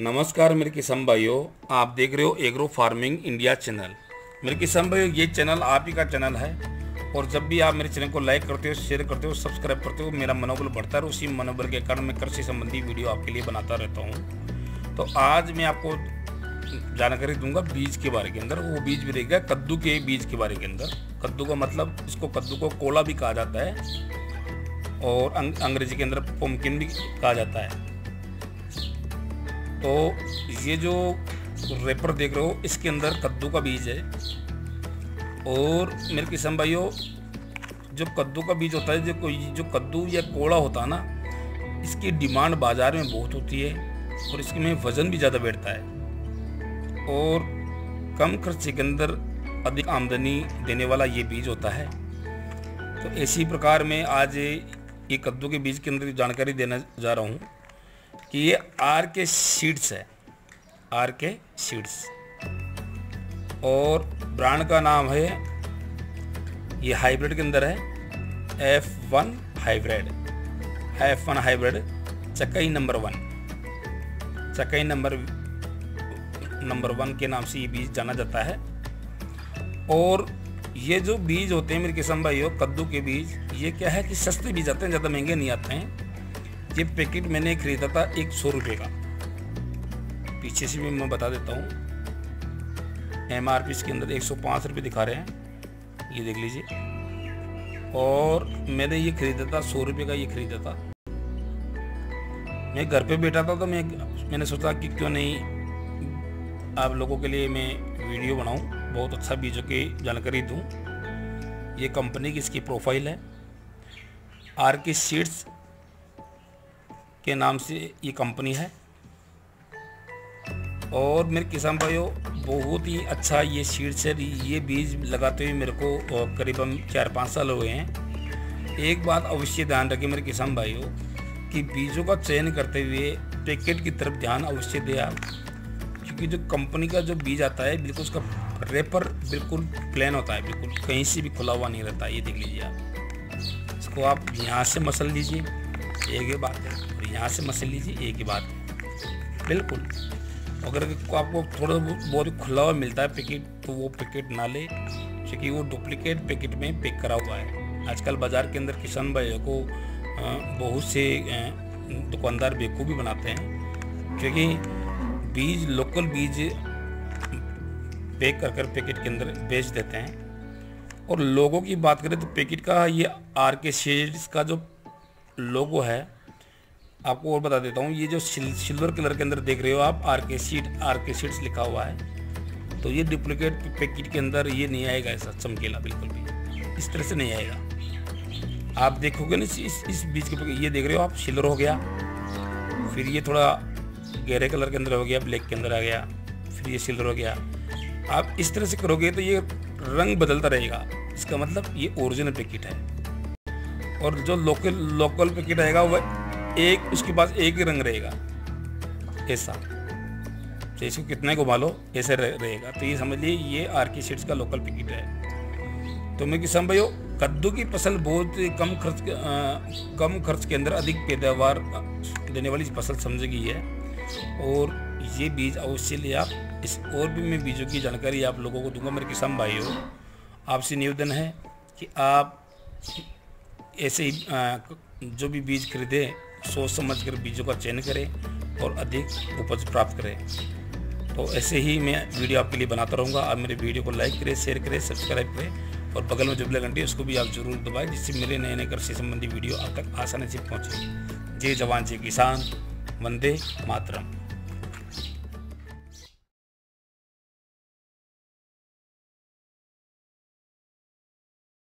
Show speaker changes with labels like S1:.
S1: नमस्कार मेरे किसान भाइयों, आप देख रहे हो एग्रो फ़ार्मिंग इंडिया चैनल। मेरे किसान भाइयों, ये चैनल आप ही का चैनल है। और जब भी आप मेरे चैनल को लाइक करते हो, शेयर करते हो, सब्सक्राइब करते हो, मेरा मनोबल बढ़ता है उसी मनोबल के कारण मैं कृषि संबंधी वीडियो आपके लिए बनाता रहता हूँ। तो आज मैं आपको जानकारी दूँगा बीज के बारे के अंदर। वो बीज भी रहेगा कद्दू के बीज के बारे के अंदर। कद्दू का मतलब इसको कद्दू को कोला भी कहा जाता है। और अंग्रेज़ी के अंदर पम्पकिन भी कहा जाता है। तो ये जो रेपर देख रहे हो, इसके अंदर कद्दू का बीज है। और मेरे किसान भाइयों, जो कद्दू का बीज होता है, जो कोई, जो कद्दू या कोड़ा होता है ना, इसकी डिमांड बाज़ार में बहुत होती है और इसमें वज़न भी ज़्यादा बैठता है। और कम खर्चे के अंदर अधिक आमदनी देने वाला ये बीज होता है। तो इसी प्रकार में आज ये कद्दू के बीज के अंदर जानकारी देना जा रहा हूँ। कि ये आर के सीड्स है। आर के सीड्स और ब्रांड का नाम है, ये हाइब्रिड के अंदर है F one hybrid F one hybrid चकई number one चकई number number one के नाम से ये बीज जाना जाता है। और ये जो बीज होते हैं मेरे किसान भाइयों, कद्दू के बीज, ये क्या है कि सस्ते बीज आते हैं, ज़्यादा महँगे नहीं आते हैं। ये पैकेट मैंने खरीदा था एक सौ रुपये का। पीछे से भी मैं बता देता हूँ। एम आर पी इसके अंदर एक सौ पाँच रुपये दिखा रहे हैं। ये देख लीजिए। और मैंने ये खरीदा था, सौ रुपये का ये खरीदा था। मैं घर पे बैठा था तो मैं, मैंने सोचा कि क्यों नहीं आप लोगों के लिए मैं वीडियो बनाऊँ। बहुत अच्छा बीजों की जानकारी दूँ। ये कंपनी की इसकी प्रोफ़ाइल है। आर के सीड्स के नाम से ये कंपनी है। और मेरे किसान भाइयों, बहुत ही अच्छा ये सीड्स है ये बीज लगाते हुए मेरे को करीबन चार पाँच साल हुए हैं। एक बात अवश्य ध्यान रखें मेरे किसान भाइयों, कि बीजों का चयन करते हुए पैकेट की तरफ़ ध्यान अवश्य दें आप। क्योंकि जो कंपनी का जो बीज आता है, बिल्कुल उसका रेपर बिल्कुल प्लेन होता है, बिल्कुल कहीं से भी खुला हुआ नहीं रहता, ये देख लीजिए आप। इसको आप यहाँ से मसल लीजिए, एक ही है यहाँ से मसल लीजिए एक ही बात। बिल्कुल। अगर आपको थोड़ा बहुत खुला हुआ मिलता है पैकेट तो वो पैकेट ना ले, क्योंकि वो डुप्लीकेट पैकेट में पैक करा हुआ है। आजकल बाज़ार के अंदर किसान भाइयों को बहुत से दुकानदार बेवकूफ़ी बनाते हैं, क्योंकि बीज, लोकल बीज पैक कर कर पैकेट के अंदर बेच देते हैं। और लोगों की बात करें तो पैकेट का ये आर के शेड्स का जो लोगो है आपको और बता देता हूँ, ये जो सिल्वर कलर के अंदर देख रहे हो आप आर के सीट आर के सीट्स लिखा हुआ है। तो ये डुप्लीकेट पैकेट के अंदर ये नहीं आएगा ऐसा चमकेला, बिल्कुल भी। इस तरह से नहीं आएगा। आप देखोगे ना, इस इस बीच के ये देख रहे हो आप, सिल्वर हो गया। फिर ये थोड़ा गहरे कलर के अंदर हो गया, ब्लैक के अंदर आ गया। फिर ये सिल्वर हो गया। आप इस तरह से करोगे तो ये रंग बदलता रहेगा। इसका मतलब ये ओरिजिनल पैकेट है। और जो लोकल लोकल पैकेट आएगा, वह एक, उसके पास एक ही रंग रहेगा। ऐसा। तो इसको कितने को मालो ऐसे रहेगा। तो ये समझ लीजिए, ये आर की सीड्स का लोकल पिकेट है। तो मैं किसान भाइयों कद्दू की फ़सल बहुत कम खर्च कम खर्च के अंदर अधिक पैदावार देने वाली फ़सल समझ गई है। और ये बीज अवश्य लिए आप। इस और भी मैं बीजों की जानकारी आप लोगों को दूँगा। मेरे किसान भाइयों, आपसे निवेदन है कि आप ऐसे ही जो भी बीज खरीदें सोच समझ कर बीजों का चयन करें और अधिक उपज प्राप्त करें। तो ऐसे ही मैं वीडियो आपके लिए बनाता रहूँगा। आप मेरे वीडियो को लाइक करें, शेयर करें, सब्सक्राइब करें और बगल में जुबले घंटी उसको भी आप ज़रूर दबाएँ, जिससे मेरे नए नए कृषि संबंधी वीडियो आप तक आसानी से पहुँचे। जय जवान, जय किसान, वंदे मातरम।